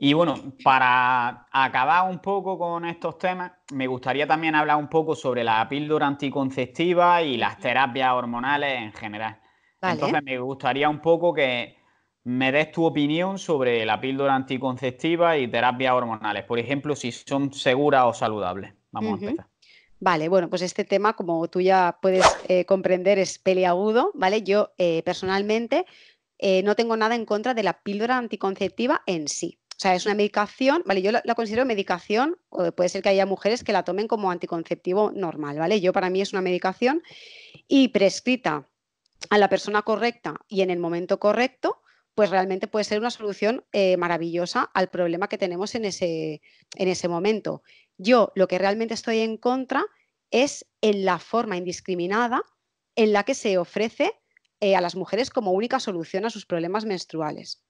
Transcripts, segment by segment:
Y bueno, para acabar un poco con estos temas, me gustaría también hablar un poco sobre la píldora anticonceptiva y las terapias hormonales en general. Entonces, me gustaría un poco que me des tu opinión sobre la píldora anticonceptiva y terapias hormonales. Por ejemplo, si son seguras o saludables. Vamos a empezar. Vale, bueno, pues este tema, como tú ya puedes eh, comprender, es peliagudo, ¿vale? Yo eh, personalmente eh, no tengo nada en contra de la píldora anticonceptiva en sí. O sea, es una medicación, ¿vale? Yo la, considero medicación, o puede ser que haya mujeres que la tomen como anticonceptivo normal, ¿vale? Yo para mí es una medicación y prescrita a la persona correcta y en el momento correcto, pues realmente puede ser una solución eh, maravillosa al problema que tenemos en ese, en ese momento. Yo lo que realmente estoy en contra es en la forma indiscriminada en la que se ofrece eh, a las mujeres como única solución a sus problemas menstruales.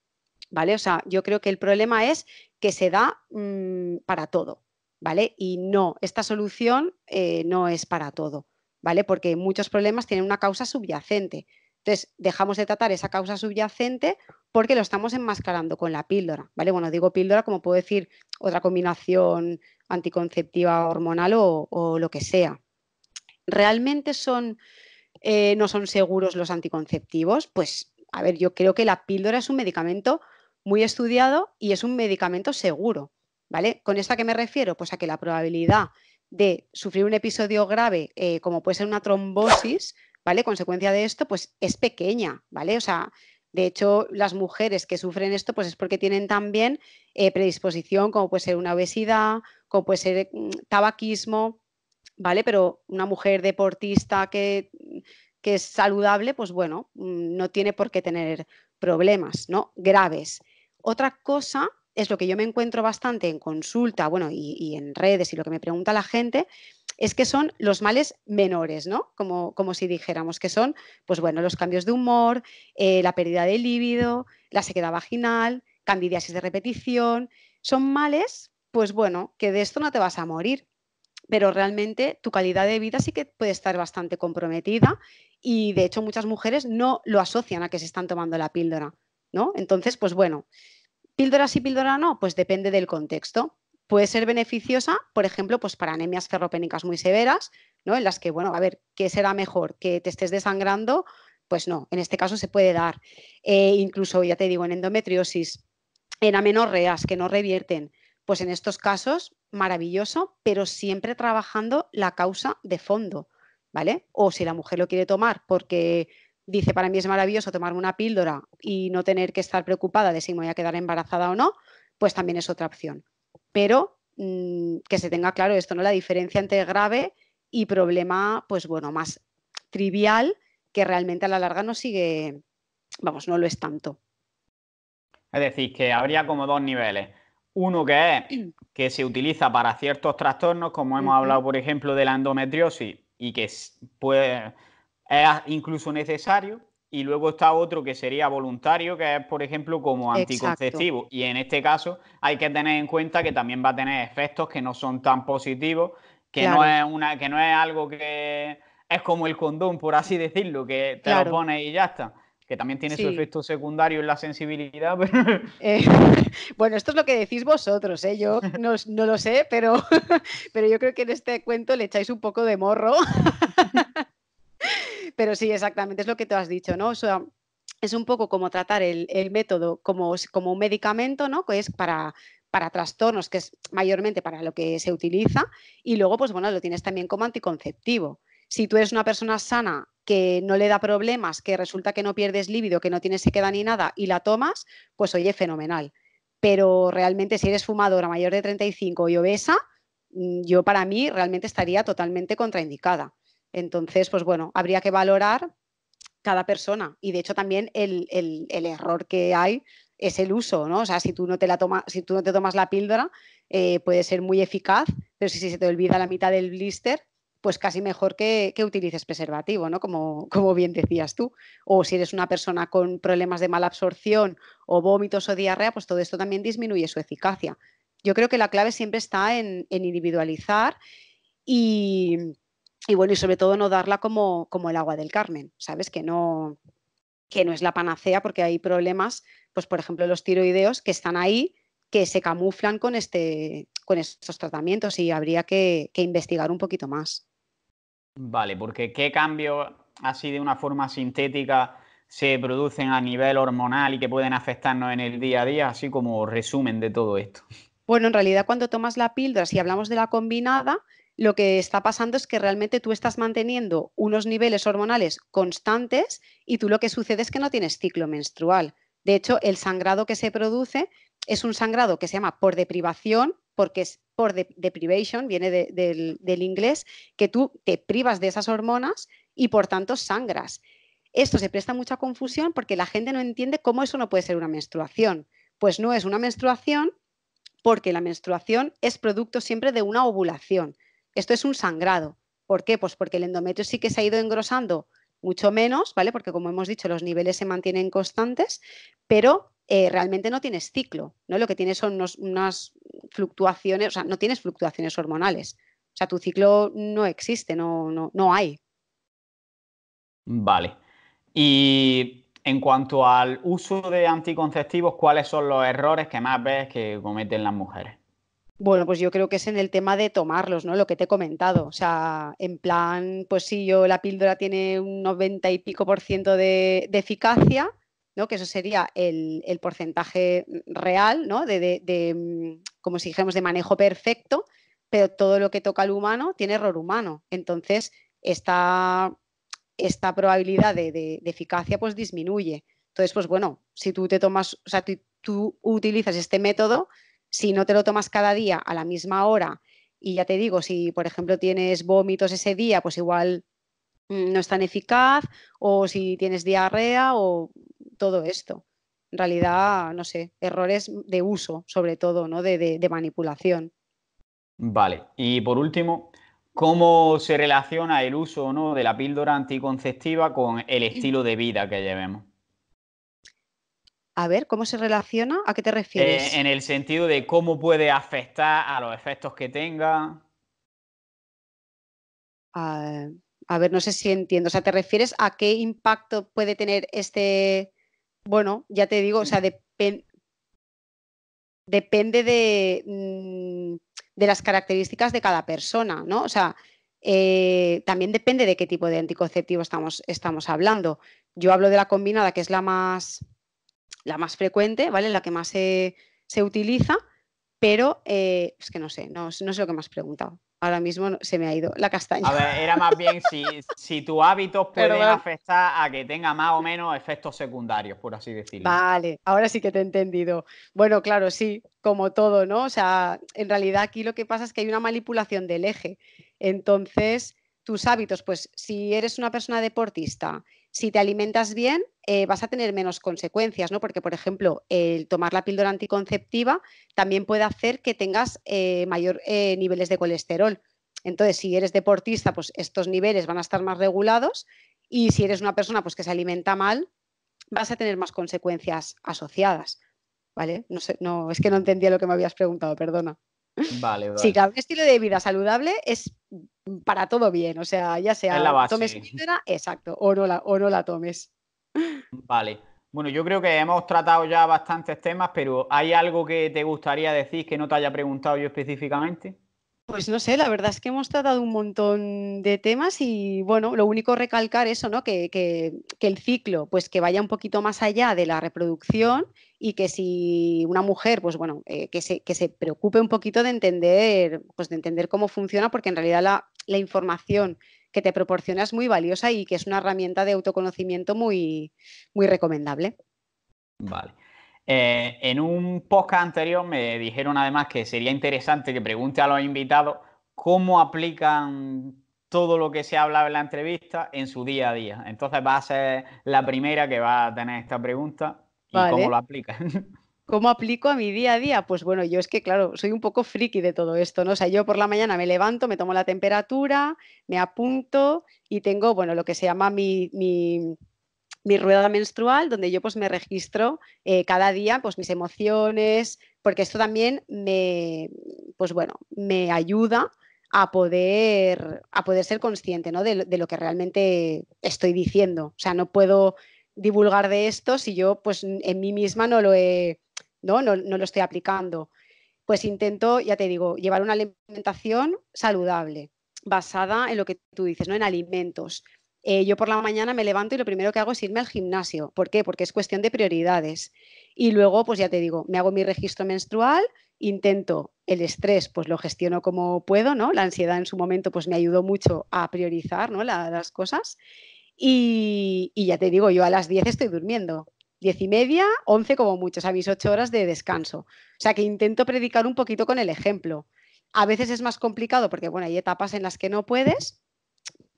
¿Vale? O sea, yo creo que el problema es que se da mm, para todo, ¿vale? Y no, esta solución eh, no es para todo, ¿vale? Porque muchos problemas tienen una causa subyacente. Entonces, dejamos de tratar esa causa subyacente porque lo estamos enmascarando con la píldora, ¿vale? Bueno, digo píldora como puedo decir otra combinación anticonceptiva hormonal o, lo que sea. ¿Realmente son, eh, no son seguros los anticonceptivos? Pues, a ver, yo creo que la píldora es un medicamento muy estudiado y es un medicamento seguro, ¿vale? ¿Con esto a qué me refiero? Pues a que la probabilidad de sufrir un episodio grave, eh, como puede ser una trombosis, ¿vale? Consecuencia de esto, pues es pequeña, ¿vale? O sea, de hecho, las mujeres que sufren esto, pues es porque tienen también eh, predisposición, como puede ser una obesidad, como puede ser mm, tabaquismo, ¿vale? Pero una mujer deportista que, que es saludable, pues bueno, mm, no tiene por qué tener problemas, ¿no? Graves. Otra cosa es lo que yo me encuentro bastante en consulta, bueno, y, en redes y lo que me pregunta la gente, es que son los males menores, ¿no? Como, como si dijéramos que son, pues bueno, los cambios de humor, eh, la pérdida de líbido, la sequedad vaginal, candidiasis de repetición. Son males, pues bueno, que de esto no te vas a morir, pero realmente tu calidad de vida sí que puede estar bastante comprometida y de hecho muchas mujeres no lo asocian a que se están tomando la píldora, ¿no? Entonces, pues bueno, píldora sí, píldora no, pues depende del contexto. Puede ser beneficiosa, por ejemplo, pues para anemias ferropénicas muy severas, ¿no? En las que, bueno, a ver, ¿qué será mejor? ¿Que te estés desangrando? Pues no, en este caso se puede dar. Eh, incluso, ya te digo, en endometriosis, en amenorreas que no revierten, pues en estos casos, maravilloso, pero siempre trabajando la causa de fondo, ¿vale? O si la mujer lo quiere tomar porque dice, para mí es maravilloso tomarme una píldora y no tener que estar preocupada de si me voy a quedar embarazada o no, pues también es otra opción. Pero mm, que se tenga claro esto, ¿no? La diferencia entre grave y problema, pues bueno, más trivial, que realmente a la larga no sigue, vamos, no lo es tanto. Es decir, que habría como dos niveles. Uno que es que se utiliza para ciertos trastornos, como hemos hablado, por ejemplo, de la endometriosis, y que puede, es incluso necesario. Y luego está otro que sería voluntario, que es, por ejemplo, como anticonceptivo. Y en este caso hay que tener en cuenta que también va a tener efectos que no son tan positivos, que, no, es una, que no es algo que es como el condón, por así decirlo, que te lo pones y ya está que también tiene su efecto secundario en la sensibilidad. Eh, bueno, esto es lo que decís vosotros, ¿eh? yo no, lo sé, pero, pero yo creo que en este cuento le echáis un poco de morro. Pero sí, exactamente, es lo que te has dicho, ¿no? O sea, es un poco como tratar el, método como, como, un medicamento, ¿no? Que es para, para trastornos, que es mayormente para lo que se utiliza, y luego, pues bueno, lo tienes también como anticonceptivo. Si tú eres una persona sana que no le da problemas, que resulta que no pierdes líbido, que no tienes sequedad ni nada y la tomas, pues oye, fenomenal. Pero realmente si eres fumadora mayor de 35 y obesa, mm, yo para mí realmente estaría totalmente contraindicada. Entonces, pues bueno, habría que valorar cada persona. Y de hecho también el, error que hay es el uso, ¿no? O sea, si tú no te, la tomas, si tú no te tomas la píldora, eh, puede ser muy eficaz, pero si se te olvida la mitad del blister, pues casi mejor que, utilices preservativo, ¿no? Como, como, bien decías tú. O si eres una persona con problemas de mala absorción o vómitos o diarrea, pues todo esto también disminuye su eficacia. Yo creo que la clave siempre está en, individualizar y, bueno, y sobre todo no darla como, como, el agua del Carmen, ¿sabes? Que no, que no es la panacea porque hay problemas, pues por ejemplo los tiroideos que están ahí que se camuflan con, este, con estos tratamientos y habría que, investigar un poquito más. Vale, porque ¿qué cambios así de una forma sintética se producen a nivel hormonal y que pueden afectarnos en el día a día, así como resumen de todo esto? Bueno, en realidad cuando tomas la píldora, si hablamos de la combinada, lo que está pasando es que realmente tú estás manteniendo unos niveles hormonales constantes y tú lo que sucede es que no tienes ciclo menstrual. De hecho, el sangrado que se produce es un sangrado que se llama por deprivación, porque es por deprivation, viene del, inglés, que tú te privas de esas hormonas y por tanto sangras. Esto se presta mucha confusión porque la gente no entiende cómo eso no puede ser una menstruación. Pues no es una menstruación porque la menstruación es producto siempre de una ovulación. Esto es un sangrado. ¿Por qué? Pues porque el endometrio sí que se ha ido engrosando mucho menos, ¿vale? Porque como hemos dicho, los niveles se mantienen constantes, pero eh, realmente no tienes ciclo, ¿no? Lo que tienes son unas fluctuaciones, o sea, no tienes fluctuaciones hormonales. O sea, tu ciclo no existe, no, no, no hay. Vale. Y en cuanto al uso de anticonceptivos, ¿cuáles son los errores que más ves que cometen las mujeres? Bueno, pues yo creo que es en el tema de tomarlos, ¿no? Lo que te he comentado. O sea, en plan, pues sí, yo la píldora tiene un 90 y pico por ciento de, eficacia, ¿no? Que eso sería el, porcentaje real, ¿no? De, mm, como si dijéramos, de manejo perfecto, pero todo lo que toca al humano tiene error humano. Entonces, esta, esta probabilidad de, eficacia pues disminuye. Entonces, pues bueno, si tú te tomas, o sea, tú utilizas este método, si no te lo tomas cada día a la misma hora y ya te digo, si por ejemplo tienes vómitos ese día, pues igual mm, no es tan eficaz o si tienes diarrea o todo esto. En realidad, no sé, errores de uso, sobre todo, ¿no? De, manipulación. Vale, y por último, ¿cómo se relaciona el uso ¿no? de la píldora anticonceptiva con el estilo de vida que llevemos? A ver, ¿cómo se relaciona? ¿A qué te refieres? Eh, en el sentido de cómo puede afectar a los efectos que tenga. a ver, no sé si entiendo. O sea, ¿te refieres a qué impacto puede tener este... Bueno, ya te digo, o sea, depende de, mm, de las características de cada persona, ¿no? O sea, eh, también depende de qué tipo de anticonceptivo estamos, estamos hablando. Yo hablo de la combinada, que es la más la más frecuente, ¿vale? La que más se, utiliza, pero eh, es que no sé, no, sé lo que me has preguntado. Ahora mismo se me ha ido la castaña. A ver, era más bien si, si tus hábitos pueden afectar a que tenga más o menos efectos secundarios, por así decirlo. Vale, ahora sí que te he entendido. Bueno, claro, sí, como todo, ¿no? O sea, en realidad aquí lo que pasa es que hay una manipulación del eje. Entonces, tus hábitos, pues si eres una persona deportista si te alimentas bien, eh, vas a tener menos consecuencias, ¿no? Porque, por ejemplo, el tomar la píldora anticonceptiva también puede hacer que tengas eh, mayor eh, niveles de colesterol. Entonces, si eres deportista, pues estos niveles van a estar más regulados y si eres una persona pues, que se alimenta mal, vas a tener más consecuencias asociadas. ¿Vale? No sé, no, es que no entendía lo que me habías preguntado, perdona. Vale, vale. Sí, claro, un estilo de vida saludable es para todo bien, o sea, ya sea la tomes píldora, exacto, o no, la, o no la tomes. Vale. Bueno, yo creo que hemos tratado ya bastantes temas, pero ¿hay algo que te gustaría decir que no te haya preguntado yo específicamente? Pues no sé, la verdad es que hemos tratado un montón de temas y bueno, lo único recalcar eso, ¿no? Que, el ciclo, pues que vaya un poquito más allá de la reproducción y que si una mujer, pues bueno, eh, que, se, que se preocupe un poquito de entender, pues de entender cómo funciona, porque en realidad la, la información que te proporciona es muy valiosa y que es una herramienta de autoconocimiento muy, muy recomendable. Vale. Eh, en un podcast anterior me dijeron además que sería interesante que pregunte a los invitados cómo aplican todo lo que se ha hablado en la entrevista en su día a día. Entonces va a ser la primera que va a tener esta pregunta y cómo lo aplican. ¿Cómo aplico a mi día a día? Pues bueno, yo es que, claro, soy un poco friki de todo esto, ¿no? O sea, yo por la mañana me levanto, me tomo la temperatura, me apunto y tengo, bueno, lo que se llama mi, mi mi rueda menstrual, donde yo pues me registro eh, cada día pues mis emociones, porque esto también me, pues bueno, me ayuda a poder, a poder ser consciente ¿no? de, lo que realmente estoy diciendo. O sea, no puedo divulgar de esto si yo pues en mí misma no lo he, ¿no? ¿no? No lo estoy aplicando. Pues intento, ya te digo, llevar una alimentación saludable, basada en lo que tú dices, ¿no? En alimentos. Eh, yo por la mañana me levanto y lo primero que hago es irme al gimnasio. ¿Por qué? Porque es cuestión de prioridades. Y luego, pues ya te digo, me hago mi registro menstrual, intento el estrés, pues lo gestiono como puedo, ¿no? La ansiedad en su momento, pues me ayudó mucho a priorizar, ¿no? las cosas. Y, ya te digo, yo a las 10 estoy durmiendo. 10 y media, 11 como mucho, a mis 8 horas de descanso. O sea que intento predicar un poquito con el ejemplo. A veces es más complicado porque, bueno, hay etapas en las que no puedes,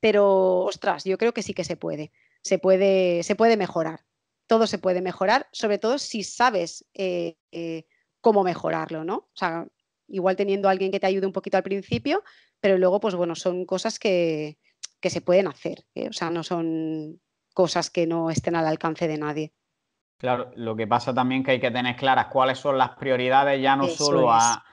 pero, ostras, yo creo que sí que se puede. Se puede, se puede mejorar. Todo se puede mejorar, sobre todo si sabes eh, eh, cómo mejorarlo, ¿no? O sea, igual teniendo a alguien que te ayude un poquito al principio, pero luego, pues bueno, son cosas que, se pueden hacer. ¿eh? O sea, no son cosas que no estén al alcance de nadie. Claro, lo que pasa también que hay que tener claras cuáles son las prioridades, ya no solo a,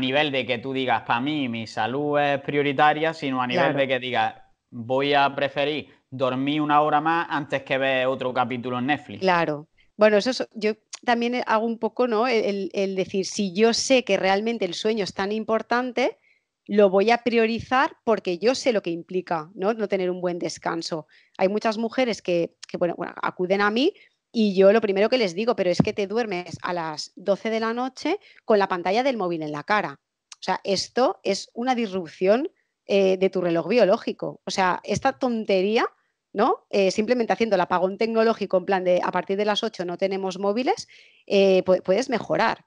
nivel de que tú digas, para mí mi salud es prioritaria, sino a nivel de que digas, voy a preferir dormir una hora más antes que ver otro capítulo en Netflix. Claro. Bueno, eso es, yo también hago un poco, ¿no? El, decir, si yo sé que realmente el sueño es tan importante, lo voy a priorizar porque yo sé lo que implica, ¿no? No tener un buen descanso. Hay muchas mujeres que, bueno, acuden a mí y yo lo primero que les digo, pero es que te duermes a las 12 de la noche con la pantalla del móvil en la cara. O sea, esto es una disrupción eh, de tu reloj biológico. O sea, esta tontería, ¿no? Eh, simplemente haciendo el apagón tecnológico en plan de a partir de las 8 no tenemos móviles, eh, puedes mejorar.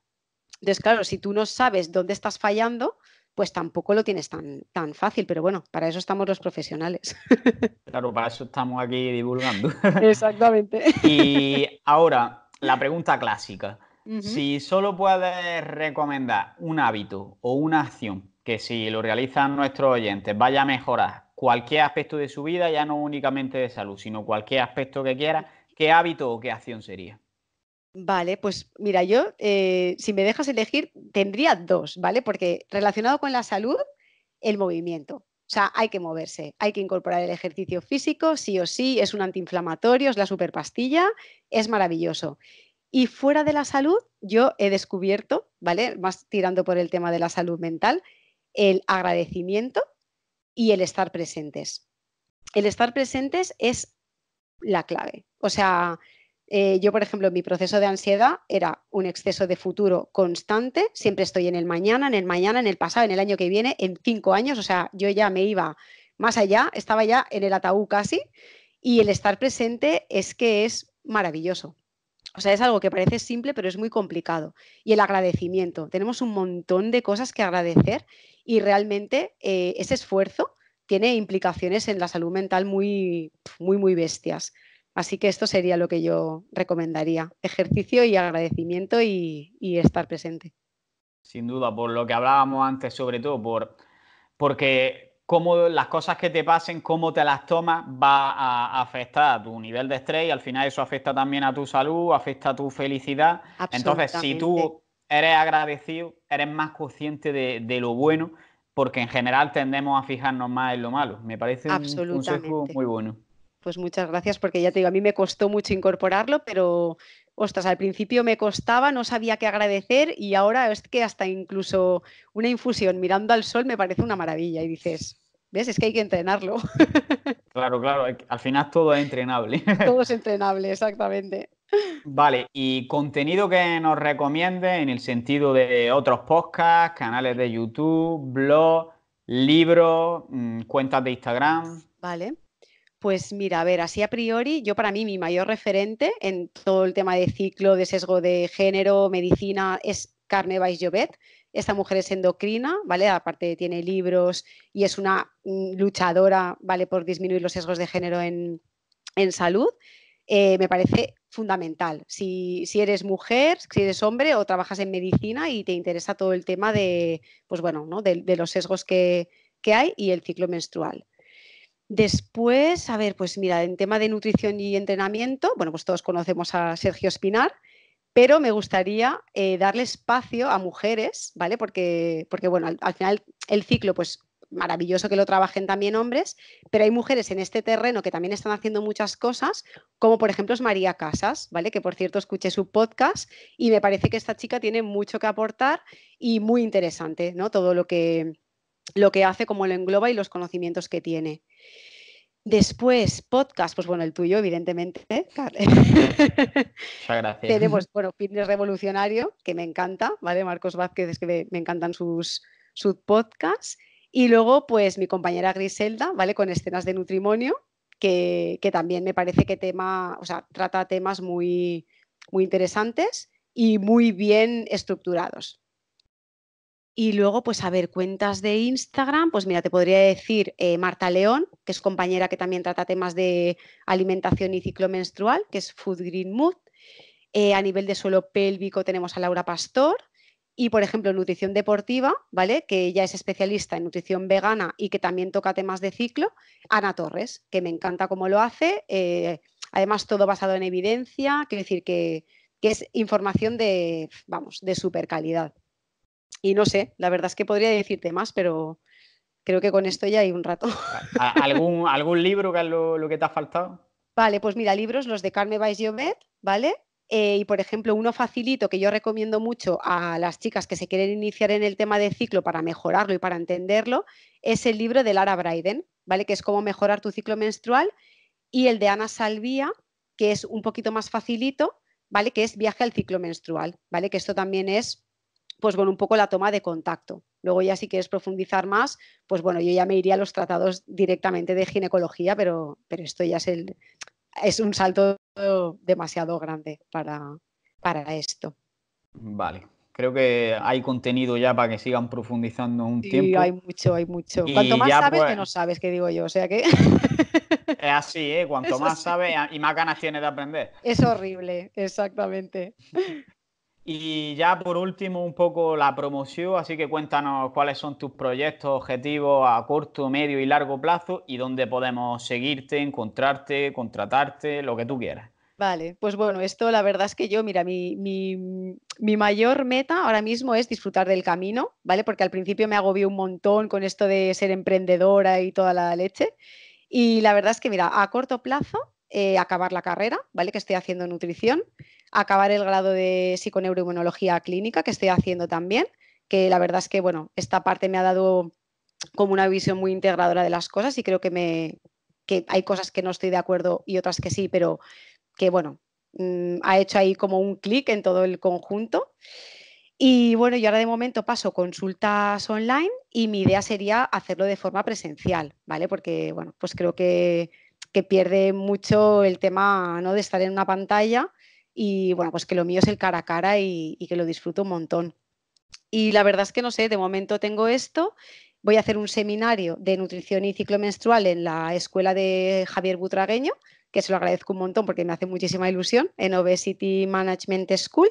Entonces, claro, si tú no sabes dónde estás fallando, pues tampoco lo tienes tan, tan fácil, pero bueno, para eso estamos los profesionales. Claro, para eso estamos aquí divulgando. Exactamente. Y ahora, la pregunta clásica. Si solo puedes recomendar un hábito o una acción que si lo realizan nuestros oyentes vaya a mejorar cualquier aspecto de su vida, ya no únicamente de salud, sino cualquier aspecto que quiera, ¿qué hábito o qué acción sería? Vale, pues mira, yo, eh, si me dejas elegir, tendría dos, ¿vale? Porque relacionado con la salud, el movimiento. O sea, hay que moverse, hay que incorporar el ejercicio físico, sí o sí, es un antiinflamatorio, es la superpastilla, es maravilloso. Y fuera de la salud, yo he descubierto, ¿vale? Más tirando por el tema de la salud mental, el agradecimiento y el estar presentes. El estar presentes es la clave. O sea, eh, yo, por ejemplo, mi proceso de ansiedad era un exceso de futuro constante. Siempre estoy en el mañana, en el mañana, en el pasado, en el año que viene, en cinco años. O sea, yo ya me iba más allá, estaba ya en el ataúd casi. Y el estar presente es que es maravilloso. O sea, es algo que parece simple, pero es muy complicado. Y el agradecimiento. Tenemos un montón de cosas que agradecer y realmente eh, ese esfuerzo tiene implicaciones en la salud mental muy, muy, muy bestias. Así que esto sería lo que yo recomendaría. Ejercicio y agradecimiento y, estar presente. Sin duda, por lo que hablábamos antes, sobre todo, por, porque cómo las cosas que te pasen, cómo te las tomas, va a afectar a tu nivel de estrés y al final eso afecta también a tu salud, afecta a tu felicidad. Entonces, si tú eres agradecido, eres más consciente de, lo bueno, porque en general tendemos a fijarnos más en lo malo. Me parece un consejo muy bueno. Pues muchas gracias, porque ya te digo, a mí me costó mucho incorporarlo, pero ostras, al principio me costaba, no sabía qué agradecer y ahora es que hasta incluso una infusión mirando al sol me parece una maravilla y dices, ¿ves? Es que hay que entrenarlo. Claro, claro, al final todo es entrenable. Todo es entrenable, exactamente. Vale, y contenido que nos recomiende en el sentido de otros podcasts, canales de YouTube, blog, libros, mm, cuentas de Instagram. Vale. Pues mira, a ver, así a priori, yo para mí mi mayor referente en todo el tema de ciclo, de sesgo de género, medicina, es Carme Weiss Jovet. Esta mujer es endocrina, ¿vale? Aparte tiene libros y es una mm, luchadora, ¿vale? Por disminuir los sesgos de género en, salud. Eh, me parece fundamental. Si, eres mujer, si eres hombre o trabajas en medicina y te interesa todo el tema de, pues bueno, ¿no? de, los sesgos que, que hay y el ciclo menstrual. Después, a ver, pues mira, en tema de nutrición y entrenamiento, bueno, pues todos conocemos a Sergio Espinar, pero me gustaría eh, darle espacio a mujeres, ¿vale? Porque, porque bueno, al, final el ciclo, pues maravilloso que lo trabajen también hombres, pero hay mujeres en este terreno que también están haciendo muchas cosas, como por ejemplo es María Casas, ¿vale? Que por cierto escuché su podcast y me parece que esta chica tiene mucho que aportar y muy interesante, ¿no? Todo lo que, lo que hace, cómo lo engloba y los conocimientos que tiene. Después, podcast, pues bueno, el tuyo, evidentemente. ¿eh? Muchas gracias. Tenemos, bueno, Fitness Revolucionario, que me encanta, ¿vale? Marcos Vázquez, es que me, encantan sus, sus podcasts. Y luego, pues mi compañera Griselda, ¿vale? Con escenas de nutrimonio, que, que, también me parece que tema, o sea, trata temas muy, muy interesantes y muy bien estructurados. Y luego, pues a ver, cuentas de Instagram, pues mira, te podría decir eh, Marta León, que es compañera que también trata temas de alimentación y ciclo menstrual, que es Food Green Mood. Eh, a nivel de suelo pélvico tenemos a Laura Pastor. Y, por ejemplo, nutrición deportiva, ¿vale? Que ella es especialista en nutrición vegana y que también toca temas de ciclo, Ana Torres, que me encanta cómo lo hace. Eh, además, todo basado en evidencia, quiero decir que, que es información de, vamos, de super calidad. Y no sé, la verdad es que podría decirte más, pero creo que con esto ya hay un rato. ¿Algún, algún libro que es lo, que te ha faltado? Vale, pues mira, libros, los de Carme Weiss ¿vale? Eh, y por ejemplo, uno facilito que yo recomiendo mucho a las chicas que se quieren iniciar en el tema de ciclo para mejorarlo y para entenderlo, es el libro de Lara Bryden, ¿vale? Que es cómo mejorar tu ciclo menstrual, y el de Ana Salvía, que es un poquito más facilito, ¿vale? Que es viaje al ciclo menstrual, ¿vale? Que esto también es pues bueno, un poco la toma de contacto. Luego ya si quieres profundizar más, pues bueno, yo ya me iría a los tratados directamente de ginecología, pero, pero esto ya es, el, es un salto demasiado grande para, para esto. Vale. Creo que hay contenido ya para que sigan profundizando un sí, tiempo. hay mucho, hay mucho. Cuanto más sabes, pues menos sabes, que digo yo. O sea que. Es así, ¿eh? Cuanto más sabes y más ganas tienes de aprender. Es horrible, exactamente. Y ya por último, un poco la promoción, así que cuéntanos cuáles son tus proyectos, objetivos a corto, medio y largo plazo y dónde podemos seguirte, encontrarte, contratarte, lo que tú quieras. Vale, pues bueno, esto la verdad es que yo, mira, mi, mi, mayor meta ahora mismo es disfrutar del camino, ¿vale? Porque al principio me agobié un montón con esto de ser emprendedora y toda la leche. Y la verdad es que, mira, a corto plazo, eh, acabar la carrera, ¿vale? Que estoy haciendo nutrición acabar el grado de psiconeuroinmunología clínica que estoy haciendo también, que la verdad es que, bueno, esta parte me ha dado como una visión muy integradora de las cosas y creo que, me, que hay cosas que no estoy de acuerdo y otras que sí, pero que, bueno, mm, ha hecho ahí como un clic en todo el conjunto. Y bueno, yo ahora de momento paso consultas online y mi idea sería hacerlo de forma presencial, ¿vale? Porque, bueno, pues creo que, que pierde mucho el tema ¿no? de estar en una pantalla y bueno, pues que lo mío es el cara a cara y, que lo disfruto un montón. Y la verdad es que no sé, de momento tengo esto. Voy a hacer un seminario de nutrición y ciclo menstrual en la escuela de Javier Butragueño, que se lo agradezco un montón porque me hace muchísima ilusión, en Obesity Management School.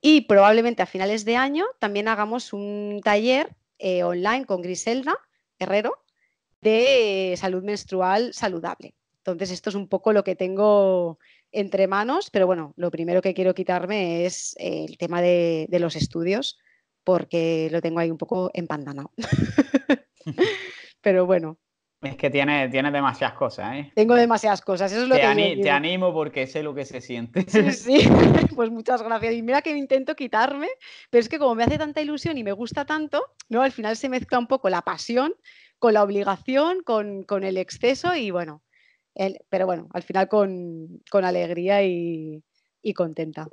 Y probablemente a finales de año también hagamos un taller eh, online con Griselda Herrero de salud menstrual saludable. Entonces, esto es un poco lo que tengo entre manos, pero bueno, lo primero que quiero quitarme es el tema de, los estudios, porque lo tengo ahí un poco empantanado. pero bueno. Es que tiene, tiene demasiadas cosas, ¿eh? Tengo demasiadas cosas, eso es lo te que Te animo porque sé lo que se siente. Sí, sí, pues muchas gracias. Y mira que intento quitarme, pero es que como me hace tanta ilusión y me gusta tanto, ¿no? Al final se mezcla un poco la pasión con la obligación, con, con el exceso y bueno, pero bueno, al final con, alegría y, contenta.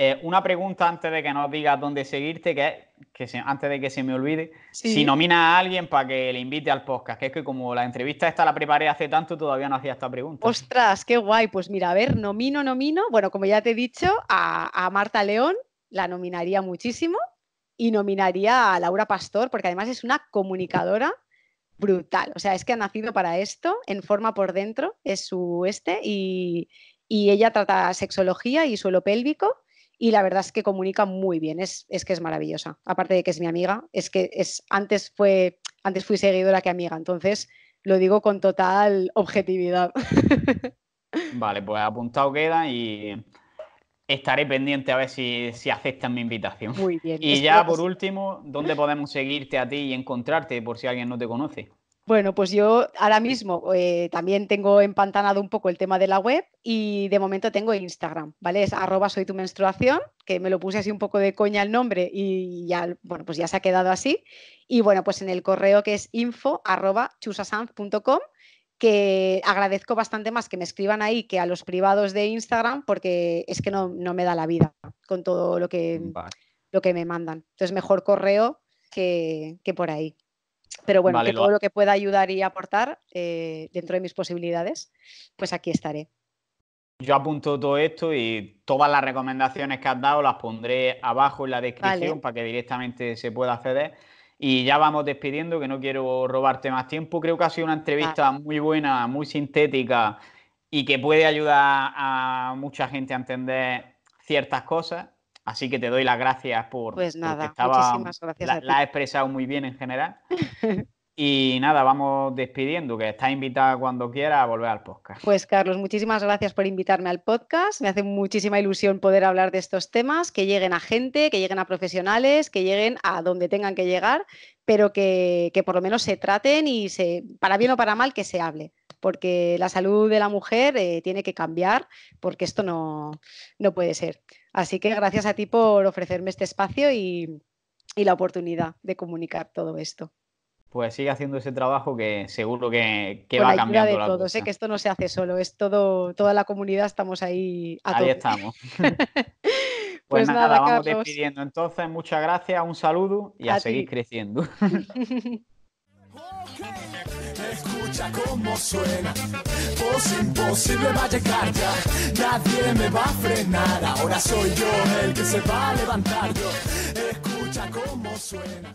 Eh, una pregunta antes de que nos digas dónde seguirte, que es que antes de que se me olvide, si nomina a alguien para que le invite al podcast, que es que como la entrevista esta la preparé hace tanto, todavía no hacía esta pregunta. Ostras, qué guay. Pues mira, a ver, nomino, nomino. Bueno, como ya te he dicho, a, a Marta León la nominaría muchísimo y nominaría a Laura Pastor, porque además es una comunicadora brutal. O sea, es que ha nacido para esto, en forma por dentro, es su este, y, ella trata sexología y suelo pélvico, y la verdad es que comunica muy bien, es, es, que es maravillosa. Aparte de que es mi amiga, es que es, antes, fue, antes fui seguidora que amiga, entonces lo digo con total objetividad. Vale, pues apuntado queda y estaré pendiente a ver si, si aceptan mi invitación. Muy bien. Y ya por último, ¿dónde podemos seguirte a ti y encontrarte por si alguien no te conoce? Bueno, pues yo ahora mismo eh, también tengo empantanado un poco el tema de la web y de momento tengo Instagram, ¿vale? Es arroba soy tu menstruación, que me lo puse así un poco de coña el nombre y ya, bueno, pues ya se ha quedado así. Y bueno, pues en el correo que es info arroba chusasanz.com que agradezco bastante más que me escriban ahí que a los privados de Instagram porque es que no, me da la vida con todo lo que, lo que me mandan. Entonces, mejor correo que, por ahí. Pero bueno, que todo lo que pueda ayudar y aportar eh, dentro de mis posibilidades, pues aquí estaré. Yo apunto todo esto y todas las recomendaciones que has dado las pondré abajo en la descripción para que directamente se pueda acceder. Y ya vamos despidiendo, que no quiero robarte más tiempo. Creo que ha sido una entrevista muy buena, muy sintética y que puede ayudar a mucha gente a entender ciertas cosas. Así que te doy las gracias por. Pues nada, muchísimas gracias. La, has expresado muy bien en general. Y nada, vamos despidiendo, que estás invitada cuando quieras a volver al podcast. Pues Carlos, muchísimas gracias por invitarme al podcast. Me hace muchísima ilusión poder hablar de estos temas, que lleguen a gente, que lleguen a profesionales, que lleguen a donde tengan que llegar, pero que, por lo menos se traten y se, para bien o para mal, que se hable. Porque la salud de la mujer eh, tiene que cambiar, porque esto no, no puede ser. Así que gracias a ti por ofrecerme este espacio y, y la oportunidad de comunicar todo esto pues sigue haciendo ese trabajo que seguro que, va cambiando. de todos, sé que esto no se hace solo, es todo, toda la comunidad estamos ahí a Ahí estamos. pues, pues, nada, vamos despidiendo. Entonces, muchas gracias, un saludo y a, seguir creciendo. Escucha cómo suena, voz imposible va a llegar ya, nadie me va a frenar, ahora soy yo el que se va a levantar yo, escucha cómo suena.